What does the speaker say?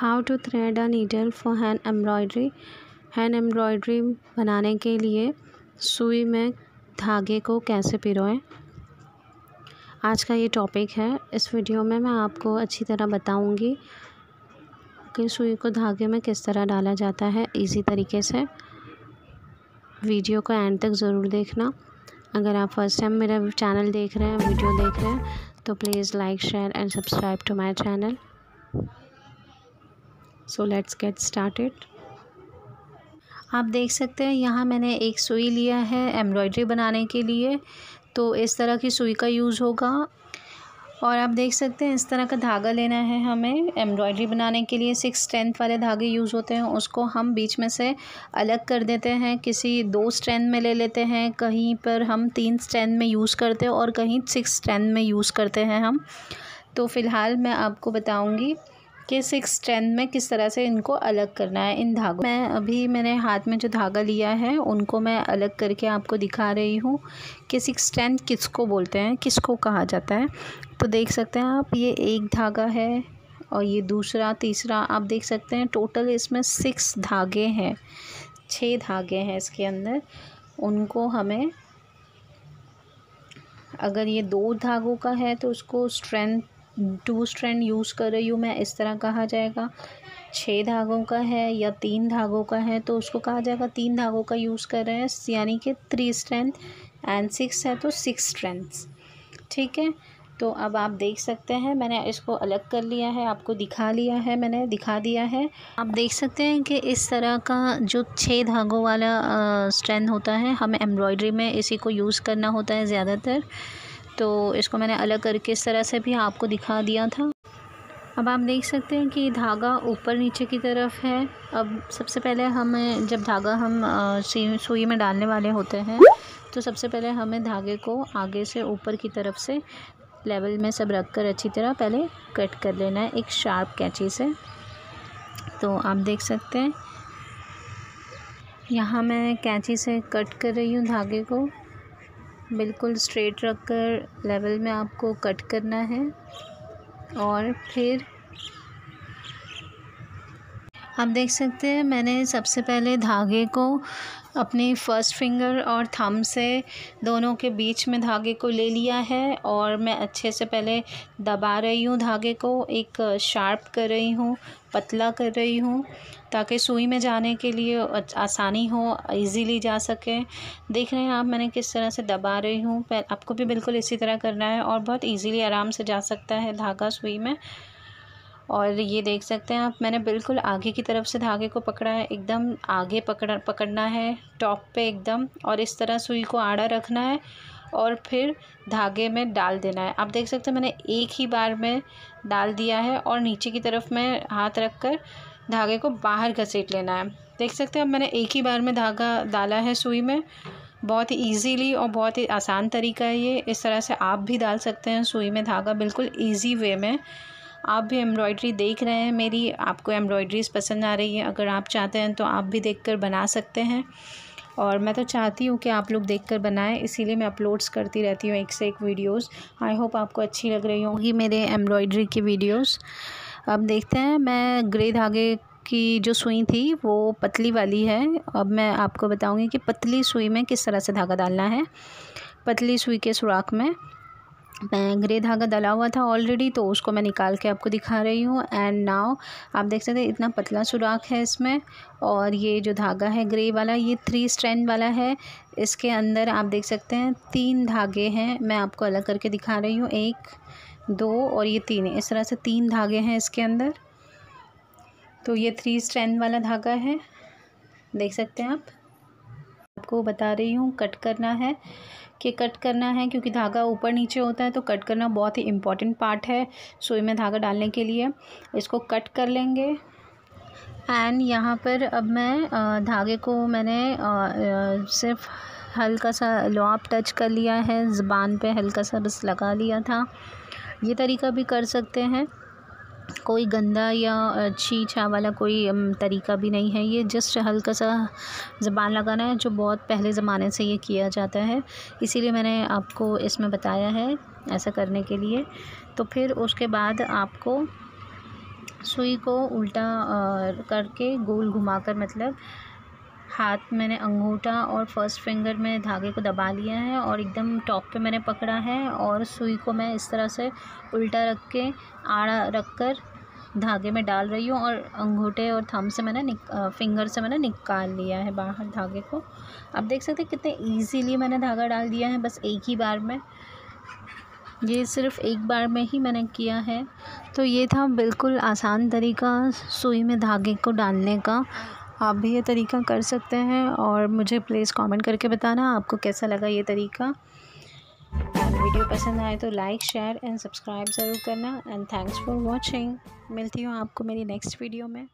How to thread a needle for hand embroidery. Hand embroidery बनाने के लिए सुई में धागे को कैसे पिरोएँ? आज का ये टॉपिक है। इस वीडियो में मैं आपको अच्छी तरह बताऊँगी कि सुई को धागे में किस तरह डाला जाता है। इजी तरीके से। वीडियो को एंड तक ज़रूर देखना। अगर आप फ़र्स्ट टाइम मेरा चैनल देख रहे हैं वीडियो देख रहे हैं तो please like share and subscribe to my channel so let's get started आप देख सकते हैं, यहाँ मैंने एक सुई लिया है एम्ब्रॉयडरी बनाने के लिए तो इस तरह की सुई का यूज़ होगा। और आप देख सकते हैं, इस तरह का धागा लेना है हमें। एम्ब्रॉयडरी बनाने के लिए सिक्स स्ट्रेंथ वाले धागे यूज़ होते हैं, उसको हम बीच में से अलग कर देते हैं। किसी दो स्ट्रेंथ में ले लेते हैं, कहीं पर हम तीन स्ट्रेंथ में यूज़ करते हैं और कहीं सिक्स स्ट्रेंथ में यूज़ करते हैं हम। तो फ़िलहाल मैं आपको बताऊँगी कि सिक्स स्ट्रेंथ में किस तरह से इनको अलग करना है इन धागों। मैं अभी मैंने हाथ में जो धागा लिया है, उनको मैं अलग करके आपको दिखा रही हूँ कि सिक्स स्ट्रेंथ किसको बोलते हैं, किसको कहा जाता है। तो देख सकते हैं आप, ये एक धागा है और ये दूसरा, तीसरा, आप देख सकते हैं टोटल इसमें सिक्स धागे हैं छः धागे हैं इसके अंदर। उनको हमें, अगर ये दो धागों का है तो उसको स्ट्रेंथ टू स्ट्रैंड यूज़ कर रही हूँ मैं, इस तरह कहा जाएगा। छः धागों का है या तीन धागों का है तो उसको कहा जाएगा तीन धागों का यूज़ कर रहे हैं, यानी कि थ्री स्ट्रेंथ एंड सिक्स है तो सिक्स स्ट्रेंथ्स ठीक है? तो अब आप देख सकते हैं, मैंने इसको अलग कर लिया है, आपको दिखा लिया है, मैंने दिखा दिया है। आप देख सकते हैं कि इस तरह का जो छः धागों वाला स्ट्रेंथ होता है, हमें एम्ब्रॉयडरी में इसी को यूज़ करना होता है ज़्यादातर। तो इसको मैंने अलग करके इस तरह से भी आपको दिखा दिया था। अब आप देख सकते हैं कि धागा ऊपर नीचे की तरफ़ है। अब सबसे पहले हमें, जब धागा हम सुई में डालने वाले होते हैं तो सबसे पहले हमें धागे को आगे से ऊपर की तरफ़ से लेवल में सब रख कर अच्छी तरह पहले कट कर लेना है, एक शार्प कैंची से। तो आप देख सकते हैं, यहाँ मैं कैंची से कट कर रही हूँ धागे को। बिल्कुल स्ट्रेट रख कर लेवल में आपको कट करना है। और फिर आप देख सकते हैं, मैंने सबसे पहले धागे को अपनी फ़र्स्ट फिंगर और थम से दोनों के बीच में धागे को ले लिया है और मैं अच्छे से पहले दबा रही हूँ धागे को, एक शार्प कर रही हूँ, पतला कर रही हूँ, ताकि सुई में जाने के लिए आसानी हो इजीली जा सके। देख रहे हैं आप, मैंने किस तरह से दबा रही हूँ। आपको भी बिल्कुल इसी तरह करना है और बहुत इजीली आराम से जा सकता है धागा सुई में। और ये देख सकते हैं आप, मैंने बिल्कुल आगे की तरफ़ से धागे को पकड़ा है, एकदम आगे पकड़, पकड़ना है, टॉप पे एकदम, और इस तरह सुई को आड़ा रखना है, और फिर धागे में डाल देना है। आप देख सकते हैं मैंने एक ही बार में डाल दिया है, और नीचे की तरफ़ में हाथ रख कर धागे को बाहर घसीट लेना है। देख सकते हैं अब मैंने एक ही बार में धागा डाला है सुई में, बहुत ही ईजीली और बहुत ही आसान तरीका है ये, इस तरह से आप भी डाल सकते हैं सुई में धागा, बिल्कुल ईजी वे में। आप भी एम्ब्रॉयडरी देख रहे हैं। मेरी, आपको एम्ब्रॉयडरीज पसंद आ रही है। अगर आप चाहते हैं तो आप भी देख कर बना सकते हैं। और मैं तो चाहती हूँ कि आप लोग देख कर बनाएँ। इसीलिए मैं अपलोड्स करती रहती हूँ एक से एक वीडियोस आई होप आपको अच्छी लग रही होंगी मेरे एम्ब्रॉयडरी की वीडियोस अब देखते हैं, मैं ग्रे धागे की जो सुई थी, वो पतली वाली है। अब मैं आपको बताऊँगी कि पतली सुई में किस तरह से धागा डालना है। पतली सुई के सुराख मैं। ग्रे धागा डला हुआ था ऑलरेडी तो उसको मैं निकाल के आपको दिखा रही हूँ। एंड नाउ आप देख सकते हैं, इतना पतला सुराख है इसमें। और ये जो धागा है ग्रे वाला, ये थ्री स्ट्रैंड वाला है। इसके अंदर आप देख सकते हैं, तीन धागे हैं। मैं आपको अलग करके दिखा रही हूँ, एक, दो, और ये तीन इस तरह से तीन धागे हैं इसके अंदर। तो ये थ्री स्ट्रैंड वाला धागा है। देख सकते हैं आप। आपको बता रही हूँ, कट करना है। कि कट करना है क्योंकि धागा ऊपर नीचे होता है तो कट करना बहुत ही इंपॉर्टेंट पार्ट है। सुई में धागा डालने के लिए इसको कट कर लेंगे। एंड यहाँ पर अब मैं धागे को मैंने सिर्फ़ हल्का सा लॉप टच कर लिया है। ज़बान पे हल्का सा बस लगा लिया था। ये तरीका भी कर सकते हैं। कोई गंदा या छी छा वाला कोई तरीका भी नहीं है। ये जस्ट हल्का सा ज़बान लगाना है, जो बहुत पहले ज़माने से ये किया जाता है। इसीलिए मैंने आपको इसमें बताया है ऐसा करने के लिए। तो फिर उसके बाद आपको सुई को उल्टा करके गोल घुमाकर मतलब हाथ मैंने अंगूठा और फ़र्स्ट फिंगर में धागे को दबा लिया है और एकदम टॉप पे मैंने पकड़ा है और सुई को मैं इस तरह से उल्टा रख के, आड़ा रख कर धागे में डाल रही हूँ और अंगूठे और थम से मैंने निक फिंगर से मैंने निकाल लिया है बाहर धागे को। आप देख सकते हैं कितने ईजीली मैंने धागा डाल दिया है, बस एक ही बार में। ये सिर्फ़ एक बार में ही मैंने किया है। तो ये था बिल्कुल आसान तरीका सुई में धागे को डालने का। आप भी ये तरीका कर सकते हैं और मुझे प्लीज़ कमेंट करके बताना आपको कैसा लगा ये तरीका। एंड वीडियो पसंद आए तो लाइक शेयर एंड सब्सक्राइब ज़रूर करना। एंड थैंक्स फॉर वॉचिंग मिलती हूँ आपको मेरी नेक्स्ट वीडियो में।